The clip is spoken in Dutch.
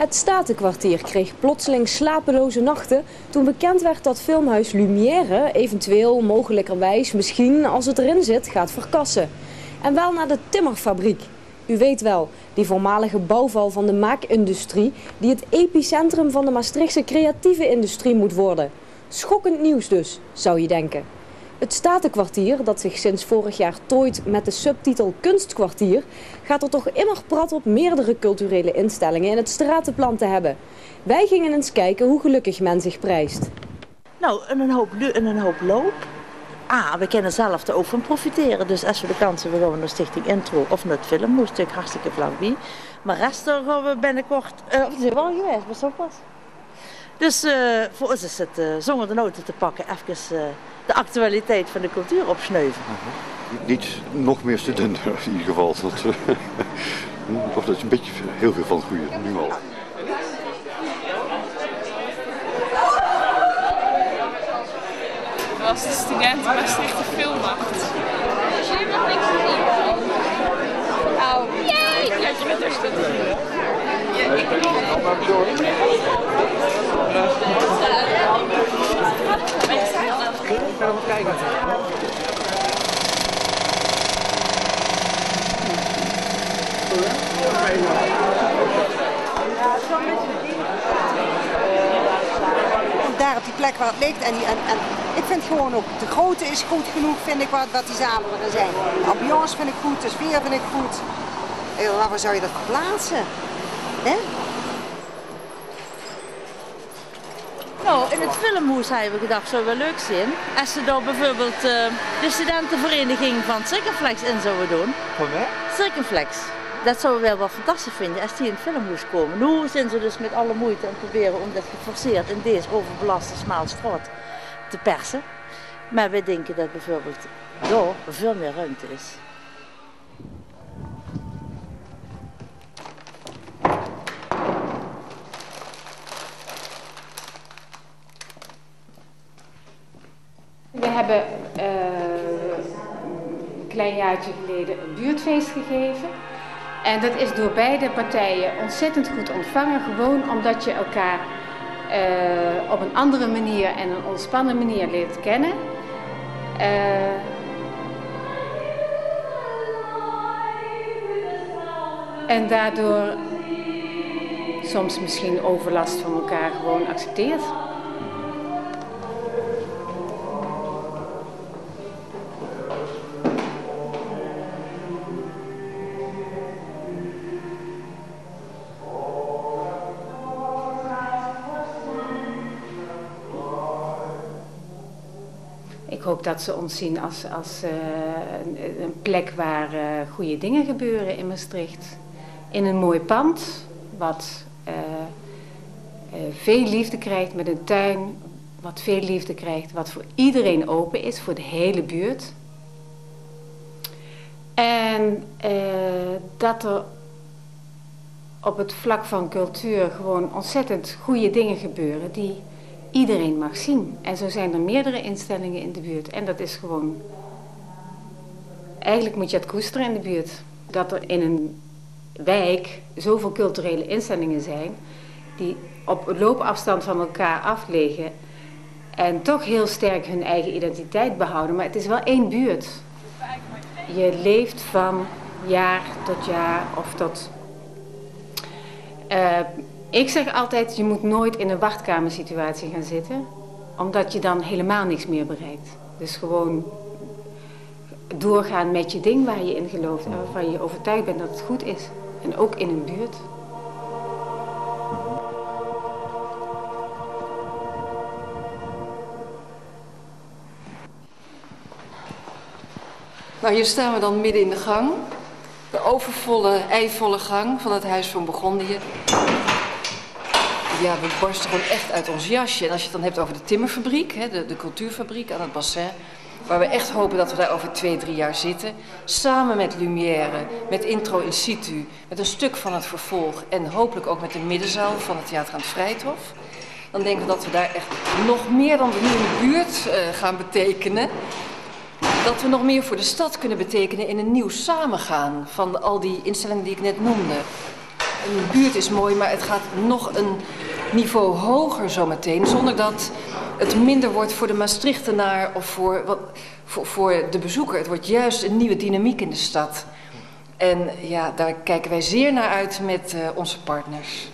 Het Statenkwartier kreeg plotseling slapeloze nachten toen bekend werd dat filmhuis Lumière eventueel, mogelijkerwijs, misschien als het erin zit, gaat verkassen. En wel naar de timmerfabriek. U weet wel, die voormalige bouwval van de maakindustrie die het epicentrum van de Maastrichtse creatieve industrie moet worden. Schokkend nieuws dus, zou je denken. Het Statenkwartier, dat zich sinds vorig jaar tooit met de subtitel Kunstkwartier, gaat er toch immer prat op meerdere culturele instellingen in het stratenplan te hebben. Wij gingen eens kijken hoe gelukkig men zich prijst. Nou, en een hoop, en een hoop loop. Ah, we kunnen zelf er ook van profiteren. Dus als we de kansen willen naar Stichting Intro of naar het ik hartstikke vlakbij. Maar rest gaan we binnenkort, uh, zijn wel geweest, maar zo pas. Dus uh, voor ons is het uh, zonder de noten te pakken even uh, de actualiteit van de cultuur opsneuven. Niet nog meer studenten in ieder geval. Dat, of dat is een beetje heel veel van het goede, nu al. Dat was de studenten Maastrichter Filmmacht. Dus jullie nog niks gezien? Oh, jee! Ja, je bent er stil. Daar op die plek waar het ligt. En, die, en, ik vind gewoon ook, de grootte is goed genoeg, vind ik, wat, wat die zalen er zijn. De ambiance vind ik goed, de sfeer vind ik goed. Heel, waar zou je dat verplaatsen? Hè? Nou, in het filmhoes hebben we gedacht, zou wel leuk zijn. Als ze daar bijvoorbeeld uh, de studentenvereniging van Cirkenflex in zouden doen. Van mij? Cirkenflex. Dat zouden we wel wel fantastisch vinden als die in het filmhoes komen. Nu zijn ze dus met alle moeite aan het proberen om dat geforceerd in deze overbelaste smaal straat te persen. Maar wij denken dat bijvoorbeeld daar veel meer ruimte is. We hebben uh, een klein jaartje geleden een buurtfeest gegeven. En dat is door beide partijen ontzettend goed ontvangen. Gewoon omdat je elkaar uh, op een andere manier en een ontspannen manier leert kennen. Uh, en daardoor soms misschien overlast van elkaar gewoon accepteert. Ik hoop dat ze ons zien als, als uh, een, plek waar uh, goede dingen gebeuren in Maastricht. In een mooi pand, wat uh, veel liefde krijgt met een tuin, wat veel liefde krijgt, wat voor iedereen open is, voor de hele buurt. En dat er op het vlak van cultuur gewoon ontzettend goede dingen gebeuren die iedereen mag zien. En zo zijn er meerdere instellingen in de buurt. En dat is gewoon... Eigenlijk moet je het koesteren in de buurt. Dat er in een wijk zoveel culturele instellingen zijn... die op loopafstand van elkaar af liggen... en toch heel sterk hun eigen identiteit behouden. Maar het is wel één buurt. Je leeft van jaar tot jaar of tot... Uh, ik zeg altijd, je moet nooit in een wachtkamersituatie gaan zitten, omdat je dan helemaal niks meer bereikt. Dus gewoon doorgaan met je ding waar je in gelooft en waarvan je overtuigd bent dat het goed is. En ook in een buurt. Nou, hier staan we dan midden in de gang. De overvolle, eivolle gang van het Huis van Burgondië ja, we barsten gewoon echt uit ons jasje. En als je het dan hebt over de timmerfabriek, hè, de, cultuurfabriek aan het bassin... waar we echt hopen dat we daar over twee, drie jaar zitten... samen met Lumière, met Intro in Situ, met een stuk van het vervolg... en hopelijk ook met de middenzaal van het Theater aan het Vrijthof... dan denken we dat we daar echt nog meer dan we nu in de buurt uh, gaan betekenen... dat we nog meer voor de stad kunnen betekenen in een nieuw samengaan... van al die instellingen die ik net noemde... een buurt is mooi, maar het gaat nog een niveau hoger zometeen. Zonder dat het minder wordt voor de Maastrichtenaar of voor, wat, voor, voor de bezoeker. Het wordt juist een nieuwe dynamiek in de stad. En ja, daar kijken wij zeer naar uit met uh, onze partners.